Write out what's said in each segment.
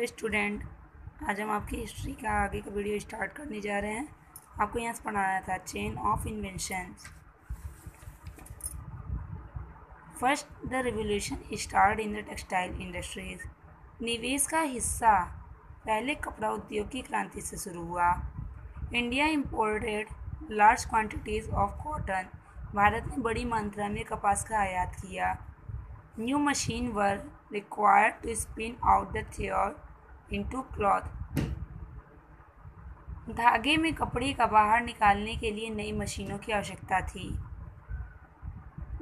Student, आज हम आपकी हिस्ट्री का, आगे का वीडियो स्टार्ट करने जा रहे हैं। आपको यहाँ से पढ़ाना था, chain of invention first, the revolution start in the textile industries. निवेश का हिस्सा पहले कपड़ा उद्योग की क्रांति से शुरू हुआ। India imported large quantities of cotton Bharat ने बड़ी मात्रा में कपास का आयात किया। New machine were required to spin out the thread into cloth. धागे में कपड़े का बाहर निकालने के लिए नई मशीनों की आवश्यकता थी।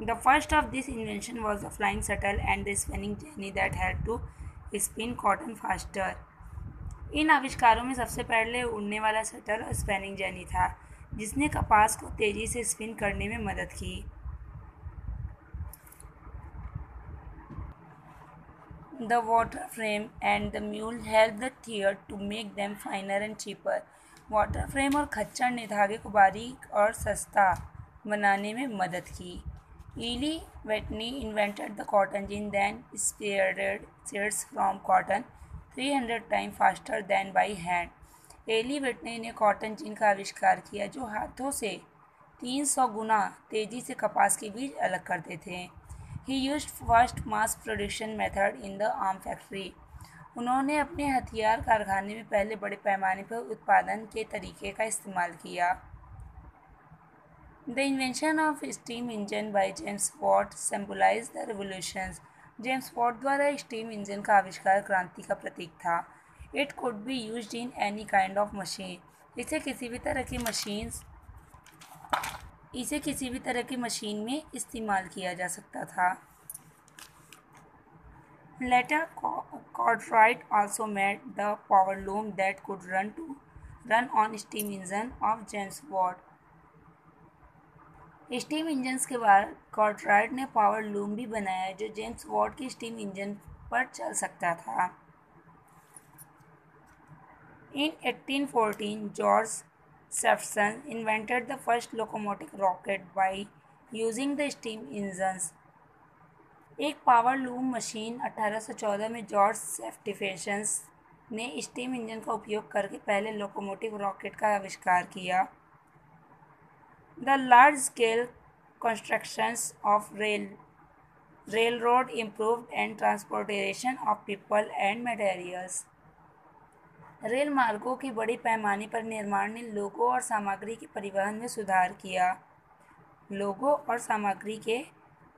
The first of this invention was the flying shuttle and the spinning jenny that had to spin cotton faster इन आविष्कारों में सबसे पहले उड़ने वाला सटल और स्पिनिंग जेनी था, जिसने कपास को तेज़ी से स्पिन करने में मदद की। The water frame and the mule help the thread to make them finer and cheaper. Water frame और खच्चर ने धागे को बारीक और सस्ता बनाने में मदद की। Eli Whitney invented the cotton gin than spared seeds from cotton 300 time faster than by hand Eli Whitney ने कॉटन जिन का आविष्कार किया, जो हाथों से 300 गुना तेज़ी से कपास के बीज अलग करते थे ही use first mass production method in the arm factory उन्होंने अपने हथियार कारखाने में पहले बड़े पैमाने पर उत्पादन के तरीके का इस्तेमाल किया। The invention of steam engine by James Watt symbolise the revolution James Watt द्वारा स्टीम इंजन का आविष्कार क्रांति का प्रतीक था। It could be use in any kind of machine इसे किसी भी तरह की मशीन्स इसे किसी भी तरह की मशीन में इस्तेमाल किया जा सकता था। Later Cartwright also made the power loom that could run to, run on steam engine of James Watt. Steam engine के बाद कॉर्डराइट ने पावर लूम भी बनाया जो जेम्स वॉट की स्टीम इंजन पर चल सकता था। In 1814 George Stephenson invented the first locomotive rocket by using the steam engines. एक पावर लूम मशीन 1814 में जॉर्ज सेफ्टिफेशंस ने स्टीम इंजन का उपयोग करके पहले लोकोमोटिव रॉकेट का आविष्कार किया the large scale constructions of rail rail road improve and transportation of people and materials rail मार्गों के बड़े पैमाने पर निर्माण ने लोगों और सामग्री के परिवहन में सुधार किया। लोगों और सामग्री के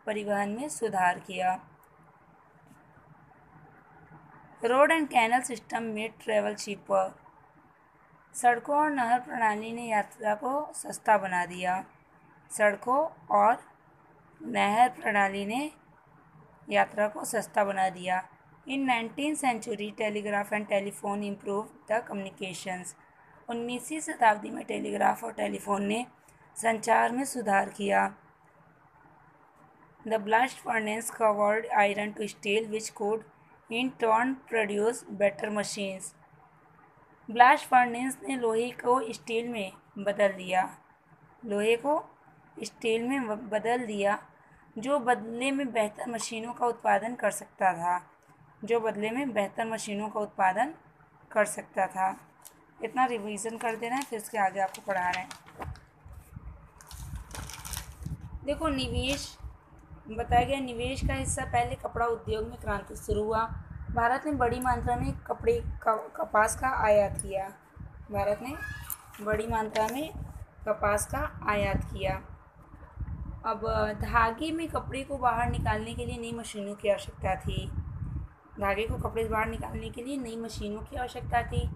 परिवहन में सुधार किया। रोड एंड कैनल सिस्टम में ट्रेवल चीपर, सड़कों और नहर प्रणाली ने यात्रा को सस्ता बना दिया। सड़कों और नहर प्रणाली ने यात्रा को सस्ता बना दिया। In nineteen century telegraph and telephone improve the communications उन्नीसवीं शताब्दी में टेलीग्राफ और टेलीफोन ने संचार में सुधार किया। The blast furnace covered iron to steel which could in turn produce better machines blast furnace ने लोहे को स्टील में बदल दिया। लोहे को स्टील में बदल दिया, जो बदले में बेहतर मशीनों का उत्पादन कर सकता था। जो बदले में बेहतर मशीनों का उत्पादन कर सकता था। इतना रिवीजन कर देना है, फिर इसके आगे आपको पढ़ा रहे हैं। देखो, निवेश, बताया गया निवेश का हिस्सा पहले कपड़ा उद्योग में क्रांति शुरू हुआ। भारत ने बड़ी मात्रा में कपड़े कपास का आयात किया। भारत ने बड़ी मात्रा में कपास का आयात किया। अब धागे में कपड़े को बाहर निकालने के लिए नई मशीनों की आवश्यकता थी। धागे को कपड़े से बाहर निकालने के लिए नई मशीनों की आवश्यकता थी।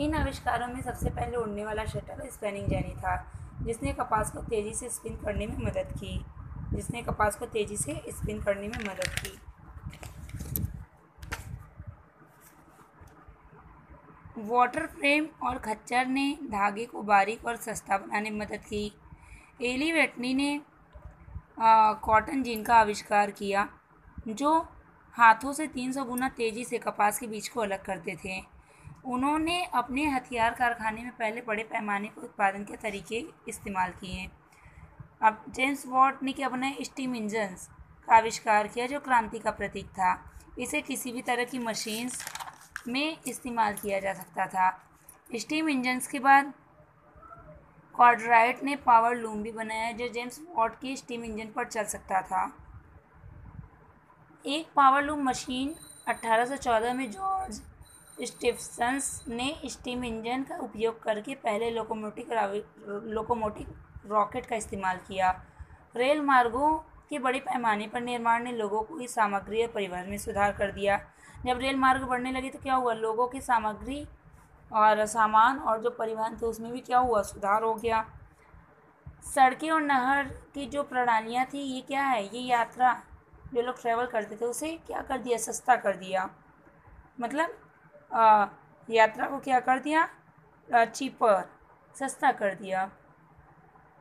इन आविष्कारों में सबसे पहले उड़ने वाला शटल स्पिनिंग जैनी था, जिसने कपास को तेज़ी से स्पिन करने में मदद की। जिसने कपास को तेज़ी से स्पिन करने में मदद की। वाटर फ्रेम और खच्चर ने धागे को बारीक और सस्ता बनाने में मदद की। एली वेटनी ने कॉटन जीन का आविष्कार किया, जो हाथों से तीन सौ गुना तेज़ी से कपास के बीज को अलग करते थे। उन्होंने अपने हथियार कारखाने में पहले बड़े पैमाने पर उत्पादन के तरीके इस्तेमाल किए। अब जेम्स वॉट ने क्या बनाया स्टीम इंजन का आविष्कार किया जो क्रांति का प्रतीक था। इसे किसी भी तरह की मशीन्स में इस्तेमाल किया जा सकता था। स्टीम इंजन्स के बाद कॉर्डराइट ने पावर लूम भी बनाया जो जेम्स वॉट की स्टीम इंजन पर चल सकता था। एक पावर लूम मशीन 1814 में जॉर्ज स्टीफसन्स ने स्टीम इंजन का उपयोग करके पहले लोकोमोटिव लोकोमोटिव रॉकेट का इस्तेमाल किया। रेल मार्गों के बड़े पैमाने पर निर्माण ने लोगों को इस सामग्री और परिवहन में सुधार कर दिया। जब रेल मार्ग बढ़ने लगे तो क्या हुआ? लोगों की सामग्री और सामान और जो परिवहन थे उसमें भी क्या हुआ? सुधार हो गया। सड़कें और नहर की जो प्रणालियाँ थी, ये क्या है? ये यात्रा जो लोग ट्रैवल करते थे उसे क्या कर दिया सस्ता कर दिया? मतलब आ, यात्रा को क्या कर दिया? चीपर सस्ता कर दिया।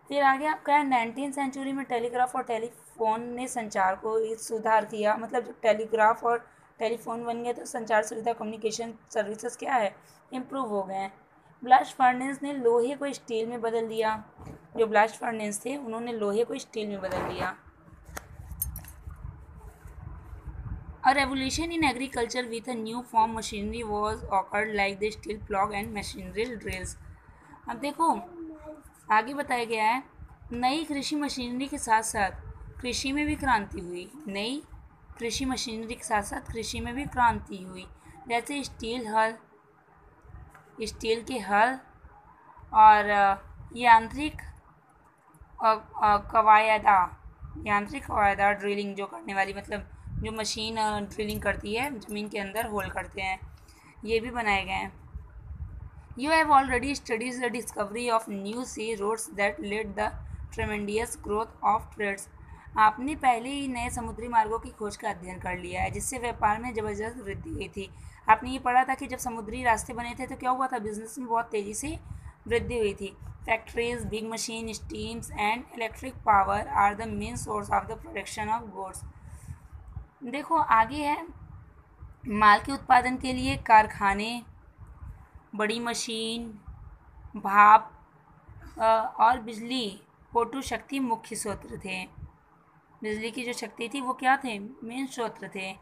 फिर आगे आप कहें नाइनटीन सेंचुरी में टेलीग्राफ और टेलीफोन ने संचार को सुधार किया। मतलब जब टेलीग्राफ और टेलीफोन बन गया तो संचार सुविधा कम्युनिकेशन सर्विसेज़ क्या है? इम्प्रूव हो गए। हैं ब्लास्ट फर्नेस ने लोहे को स्टील में बदल दिया। जो ब्लास्ट फर्नेस थे उन्होंने लोहे को स्टील में बदल दिया। A revolution in agriculture with a new form machinery was occurred, like the steel plough and machinery drills. अब देखो, आगे बताया गया है, नई कृषि मशीनरी के साथ साथ कृषि में भी क्रांति हुई नई कृषि मशीनरी के साथ साथ कृषि में भी क्रांति हुई जैसे स्टील हल स्टील के हल और यांत्रिक कवायदा यांत्रिक कवायदा ड्रिलिंग जो करने वाली मतलब जो मशीन ड्रिलिंग करती है, ज़मीन के अंदर होल करते हैं। ये भी बनाए गए हैं। You have already studies the discovery of new sea roads that led the tremendous growth of trades आपने पहले ही नए समुद्री मार्गों की खोज का अध्ययन कर लिया है, जिससे व्यापार में ज़बरदस्त वृद्धि हुई थी। आपने ये पढ़ा था कि जब समुद्री रास्ते बने थे तो क्या हुआ था? बिज़नेस में बहुत तेज़ी से वृद्धि हुई थी। Factories big machine steams and electric power are the main source of the production of goods देखो, आगे है। माल के उत्पादन के लिए कारखाने, बड़ी मशीन, भाप और बिजली, फ़ोटो शक्ति मुख्य स्रोत थे। बिजली की जो शक्ति थी, वो क्या थे? मेन स्रोत थे।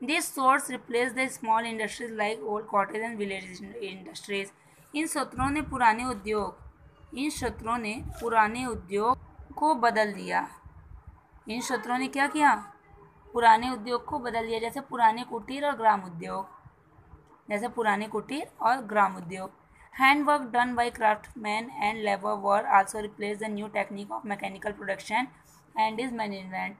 This source replace the small industries like old cottage and village industries इन सूत्रों ने पुराने उद्योग, इन सूत्रों ने पुराने उद्योग को बदल दिया। इन सूत्रों ने क्या किया? पुराने उद्योग को बदल दिया, जैसे पुराने कुटीर और ग्राम उद्योग। जैसे पुराने कुटीर और ग्राम उद्योग। Hand work done by craftsman and labour were also replace the new technique of mechanical production and is management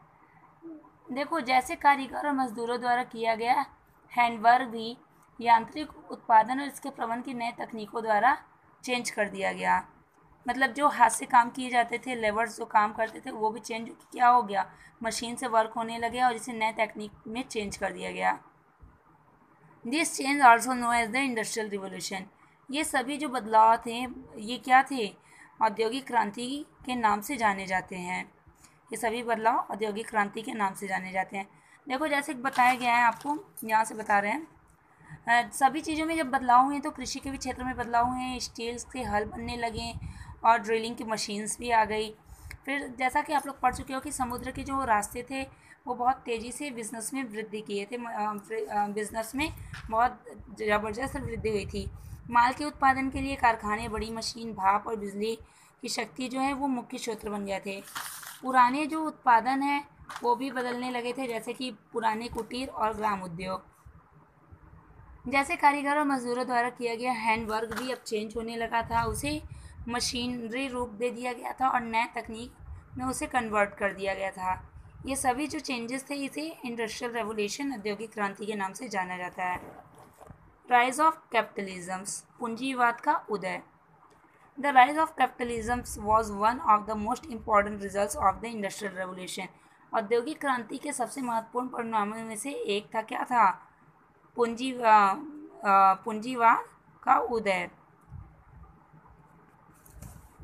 देखो, जैसे कारीगर और मजदूरों द्वारा किया गया हैंडवर्क भी यांत्रिक उत्पादन और इसके प्रबंध की नए तकनीकों द्वारा चेंज कर दिया गया। मतलब जो हाथ से काम किए जाते थे लेबर्स जो काम करते थे, वो भी चेंज क्या हो गया? मशीन से वर्क होने लगे और इसे नए टेक्निक में चेंज कर दिया गया। This change also know as the industrial revolution ये सभी जो बदलाव थे, ये क्या थे? औद्योगिक क्रांति के नाम से जाने जाते हैं। ये सभी बदलाव औद्योगिक क्रांति के नाम से जाने जाते हैं। देखो, जैसे बताया गया है आपको, यहाँ से बता रहे हैं। सभी चीज़ों में जब बदलाव हुए तो कृषि के भी क्षेत्र में बदलाव हुए हैं। स्टील्स के हल बनने लगे और ड्रिलिंग की मशीन्स भी आ गई। फिर जैसा कि आप लोग पढ़ चुके हो कि समुद्र के जो रास्ते थे, वो बहुत तेज़ी से बिज़नेस में वृद्धि किए थे। बिज़नेस में बहुत ज़बरदस्त वृद्धि हुई थी। माल के उत्पादन के लिए कारखाने, बड़ी मशीन, भाप और बिजली की शक्ति जो है, वो मुख्य क्षेत्र बन गए थे। पुराने जो उत्पादन है, वो भी बदलने लगे थे, जैसे कि पुराने कुटीर और ग्राम उद्योग। जैसे कारीगर और मजदूरों द्वारा किया गया हैंड वर्क भी अब चेंज होने लगा था, उसे मशीनरी रूप दे दिया गया था और नए तकनीक में उसे कन्वर्ट कर दिया गया था। ये सभी जो चेंजेस थे, इसे इंडस्ट्रियल रेवोल्यूशन औद्योगिक क्रांति के नाम से जाना जाता है। राइज ऑफ़ कैपिटलिज्म्स पूंजीवाद का उदय। The rise of capitalisms was one of the most important result of the industrial revolution औद्योगिक क्रांति के सबसे महत्वपूर्ण परिणामों में से एक था, क्या था? पूंजी पूंजीवाद का उदय।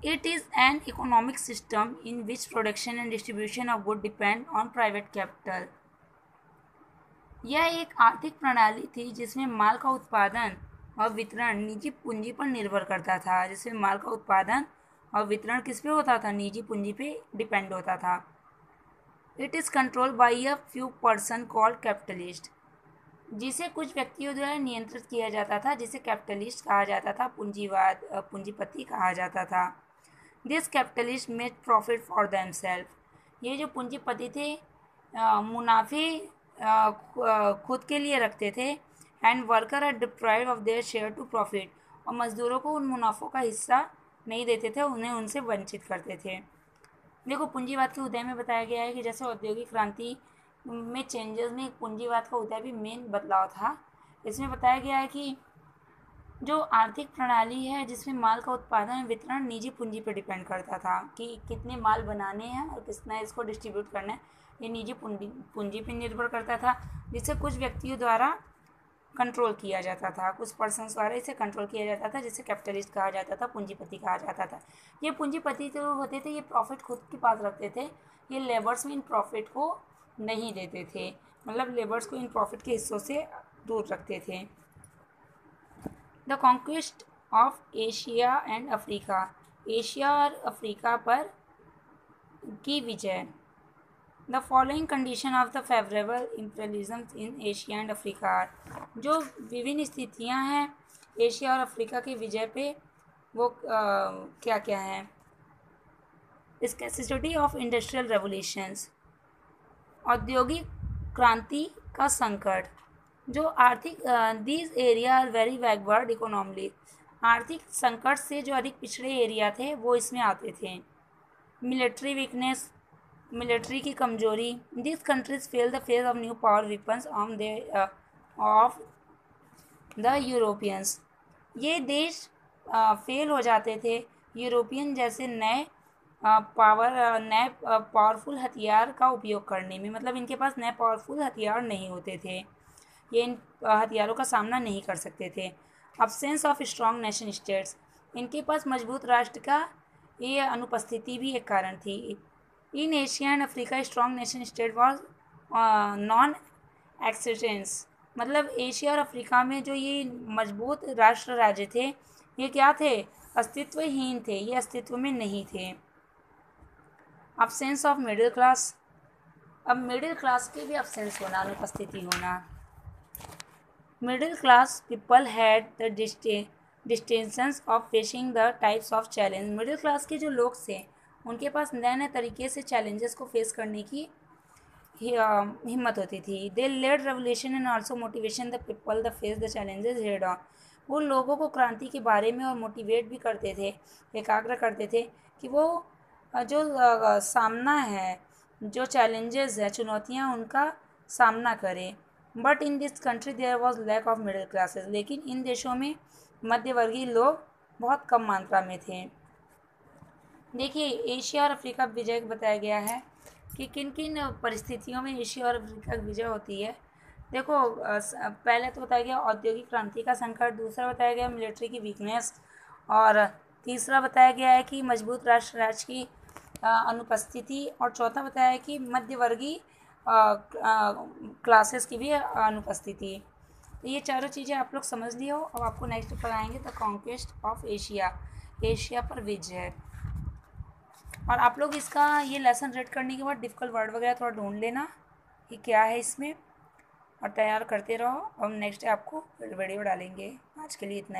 It is an economic system in which production and distribution of goods depend on private capital. यह एक आर्थिक प्रणाली थी जिसमें माल का उत्पादन और वितरण निजी पूंजी पर निर्भर करता था, जिसमें माल का उत्पादन और वितरण किस पे होता था? निजी पूंजी पे डिपेंड होता था। It is control by a few person called capitalist जिसे कुछ व्यक्तियों द्वारा नियंत्रित किया जाता था, जिसे कैपिटलिस्ट कहा जाता था, पूंजीवाद पूंजीपति कहा जाता था। This capitalist made profit for themself ये जो पूंजीपति थे मुनाफे खुद के लिए रखते थे and worker are deprive of their share to profit और मज़दूरों को उन मुनाफों का हिस्सा नहीं देते थे, उन्हें उनसे वंचित करते थे। देखो, पूंजीवाद के उदय में बताया गया है कि जैसे औद्योगिक क्रांति में चेंजेस में पूंजीवाद का उदय भी मेन बदलाव था। इसमें बताया गया है कि जो आर्थिक प्रणाली है, जिसमें माल का उत्पादन वितरण निजी पूंजी पर डिपेंड करता था कि कितने माल बनाने हैं और कितना इसको डिस्ट्रीब्यूट करना है, ये निजी पूंजी पूंजी पर निर्भर करता था, जिसे कुछ व्यक्तियों द्वारा कंट्रोल किया जाता था, कुछ पर्सन द्वारा इसे कंट्रोल किया जाता था, जिसे कैपिटलिस्ट कहा जाता था, पूंजीपति कहा जाता था। ये पूंजीपति जो होते थे, ये प्रॉफिट खुद के पास रखते थे, ये लेबर्स में इन प्रॉफिट को नहीं देते थे मतलब लेबर्स को इन प्रॉफिट के हिस्सों से दूर रखते थे। The conquest of Asia and Africa Asia और अफ्रीका पर की विजय। The following condition of the favourable imperialism in Asia and Africa जो विभिन्न स्थितियाँ हैं एशिया और अफ्रीका के विजय पे वो आ, क्या क्या है स्कैसिटी ऑफ़ इंडस्ट्रियल रेवोल्यूशंस औद्योगिक क्रांति का संकट। जो आर्थिक these area are very backward economically आर्थिक संकट से जो अधिक पिछड़े एरिया थे, वो इसमें आते थे। मिलिट्री वीकनेस मिलिट्री की कमज़ोरी this countries fail the face of new power weapons on they of the Europeans ये देश फेल हो जाते थे। यूरोपियन जैसे नए पावर नए पावरफुल हथियार का उपयोग करने में मतलब इनके पास नए पावरफुल हथियार नहीं होते थे। ये इन हथियारों का सामना नहीं कर सकते थे। Absence of strong nation states इनके पास मज़बूत राष्ट्र का ये अनुपस्थिति भी एक कारण थी। In Asia and Africa strong nation state was non existence मतलब एशिया और अफ्रीका में जो ये मज़बूत राष्ट्र राज्य थे, ये क्या थे? अस्तित्वहीन थे, ये अस्तित्व में नहीं थे। अबसेंस ऑफ़ मिडिल क्लास अब मिडिल क्लास की भी अबसेंस होना, अनुपस्थिति होना। Middle class people had the distensions of facing the types of challenge middle class के जो लोग थे, उनके पास नए नए तरीके से चैलेंजेस को फेस करने की हिम्मत होती थी। They led revolution and also motivation the people the face the challenges head on वो लोगों को क्रांति के बारे में और मोटिवेट भी करते थे, एकाग्र करते थे कि वो जो सामना है, जो चैलेंजेस है, चुनौतियाँ उनका सामना करें। But in this country there was lack of middle classes लेकिन इन देशों में मध्यवर्गीय लोग बहुत कम मात्रा में थे। देखिए, एशिया और अफ्रीका विजय बताया गया है कि किन किन परिस्थितियों में एशिया और अफ्रीका की विजय होती है। देखो पहले तो बताया गया औद्योगिक क्रांति का संकट, दूसरा बताया गया मिलिट्री की वीकनेस और तीसरा बताया गया है कि मज़बूत राष्ट्र राज्य की अनुपस्थिति और चौथा बताया है कि मध्यवर्गीय क्लासेस की भी अनुपस्थिति। तो ये चारों चीज़ें आप लोग समझ लिए हो। अब आपको नेक्स्ट पढ़ाएँगे the conquest of Asia Asia पर विजय और आप लोग इसका ये लेसन रेड करने के बाद डिफ़िकल्ट वर्ड वगैरह थोड़ा ढूंढ लेना, कि क्या है इसमें। और तैयार करते रहो। और नेक्स्ट आपको वीडियो डालेंगे। आज के लिए इतना ही।